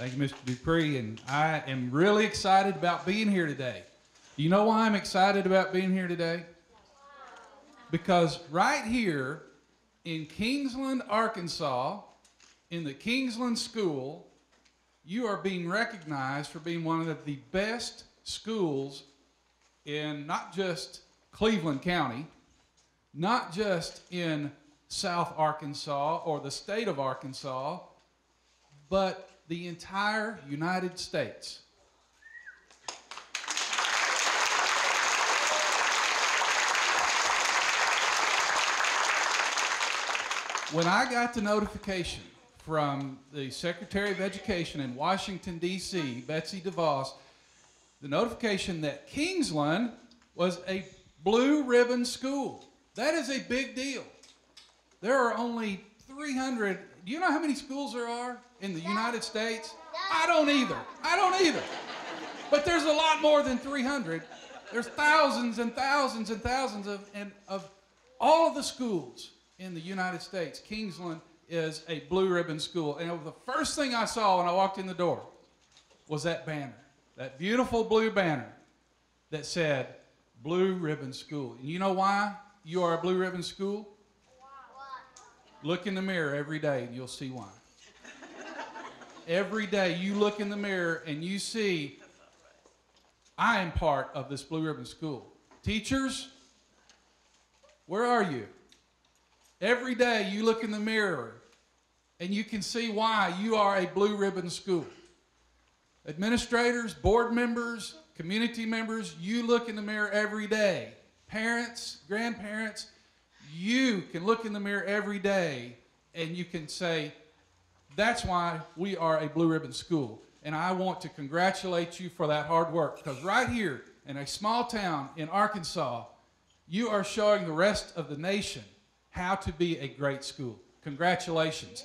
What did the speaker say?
Thank you, Mr. Dupree. And I am really excited about being here today. You know why I'm excited about being here today? Because right here in Kingsland, Arkansas, in the Kingsland School, you are being recognized for being one of the best schools in not just Cleveland County, not just in South Arkansas or the state of Arkansas, but the entire United States. When I got the notification from the Secretary of Education in Washington, D.C., Betsy DeVos, the notification that Kingsland was a blue ribbon school. That is a big deal. There are only 300. Do you know how many schools there are in the United States? I don't either. I don't either. But there's a lot more than 300. There's thousands and thousands and thousands of, and, of all of the schools in the United States. Kingsland is a blue ribbon school. And the first thing I saw when I walked in the door was that banner, that beautiful blue banner that said Blue Ribbon School. And you know why you are a blue ribbon school? Look in the mirror every day and you'll see why. every day you look in the mirror and you see, I am part of this blue ribbon school. Teachers, where are you? Every day you look in the mirror and you can see why you are a blue ribbon school. Administrators, board members, community members, you look in the mirror every day. Parents, grandparents, you can look in the mirror every day and you can say, that's why we are a blue ribbon school. And I want to congratulate you for that hard work because right here in a small town in Arkansas, you are showing the rest of the nation how to be a great school. Congratulations.